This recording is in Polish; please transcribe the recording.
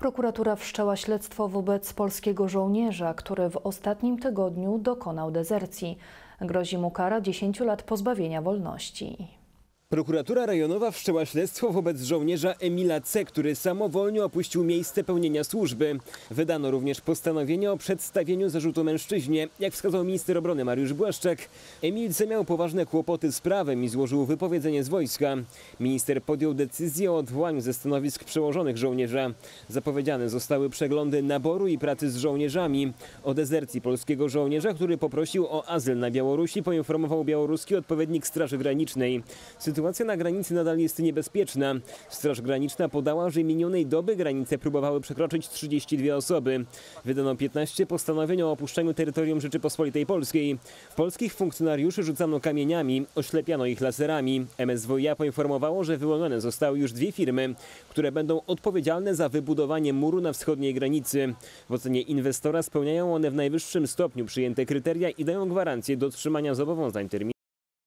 Prokuratura wszczęła śledztwo wobec polskiego żołnierza, który w ostatnim tygodniu dokonał dezercji. Grozi mu kara 10 lat pozbawienia wolności. Prokuratura rejonowa wszczęła śledztwo wobec żołnierza Emila C., który samowolnie opuścił miejsce pełnienia służby. Wydano również postanowienie o przedstawieniu zarzutu mężczyźnie. Jak wskazał minister obrony Mariusz Błaszczak, Emil C. miał poważne kłopoty z prawem i złożył wypowiedzenie z wojska. Minister podjął decyzję o odwołaniu ze stanowisk przełożonych żołnierza. Zapowiedziane zostały przeglądy naboru i pracy z żołnierzami. O dezercji polskiego żołnierza, który poprosił o azyl na Białorusi, poinformował białoruski odpowiednik Straży Granicznej. Na granicy nadal jest niebezpieczna. Straż Graniczna podała, że minionej doby granice próbowały przekroczyć 32 osoby. Wydano 15 postanowień o opuszczeniu terytorium Rzeczypospolitej Polskiej. Polskich funkcjonariuszy rzucano kamieniami, oślepiano ich laserami. MSWiA poinformowało, że wyłonione zostały już dwie firmy, które będą odpowiedzialne za wybudowanie muru na wschodniej granicy. W ocenie inwestora spełniają one w najwyższym stopniu przyjęte kryteria i dają gwarancję dotrzymania zobowiązań terminowych.